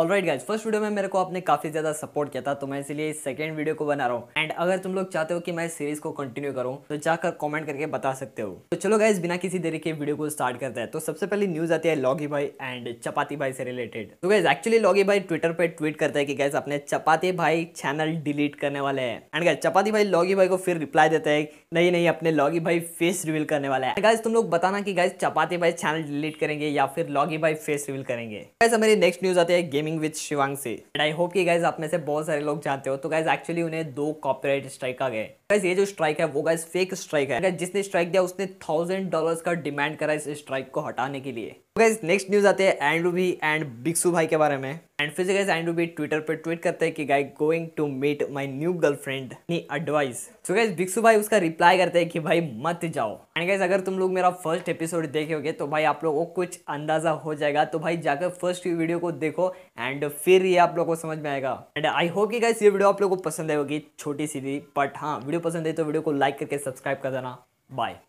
Alright guys first video में मेरे को आपने काफ़ी ज़्यादा सपोर्ट किया था तो मैं इसलिए सेकंड वीडियो को बना रहा हूँ। एंड अगर तुम लोग चाहते हो कि मैं सीरीज़ को कंटिन्यू करूँ तो जाकर कमेंट करके बता सकते हो। तो चलो गाइस बिना किसी देरी के वीडियो को स्टार्ट करते हैं। तो सबसे पहले न्यूज़ आती है लॉगी भाई एंड चपाती भाई से रिलेटेड तो गाइस एक्चुअली लॉगी भाई ट्विटर पे ट्वीट करता है कि गाइस अपने चपाती भाई चैनल डिलीट करने वाले हैं। एंड गाइस चपाती भाई लॉगी भाई को फिर रिप्लाई देता है, नहीं नहीं अपने लॉगी भाई फेस रिवील करने वाला है। गाइस तुम लोग बताना कि गाइज़ चपाती भाई चैनल डिलीट करेंगे या फिर लॉगी भाई फेस रिवील करेंगे? गाइस हमारी नेक्स्ट न्यूज़ आती है गेमिंग विद शिवांग से एंड आई होप कि गाइज़ आप में से बहुत सारे लोग जानते हो। तो गाइज़ एक्चुअली उन्हें दो कॉपीराइट स्ट्राइक आ गए। गाइज़ ये जो स्ट्राइक है, वो गाइज़ फेक स्ट्राइक है। जिसने स्ट्राइक दिया, उसने थाउज़ेंड डॉलर का डिमांड करा इस स्ट्राइक को हटाने के लिए। गाइस नेक्स्ट न्यूज़ आते हैं एंड्रू भी एंड बिक्सू भाई के बारे में. एंड फिर गाइस एंड्रू भी ट्विटर पर ट्वीट करते हैं कि guys going to meet my new girlfriend need advice so guys बिक्सू भाई उसका रिप्लाई करते हैं कि, भाई, मत जाओ. एंड गाइस अगर तुम लोग मेरा फ़र्स्ट एपिसोड देखे होगे तो भाई आप लोगों को कुछ अंदाज़ा हो जाएगा. तो भाई, जाकर फ़र्स्ट वीडियो को देखो एंड फिर ये आप लोगों को समझ में आएगा. एंड आई होप कि गाइस ये वीडियो आप लोगों को पसंद आएगी छोटी सी थी बट हाँ वीडियो पसंद है तो वीडियो को लाइक करके सब्सक्राइब कर देना. बाय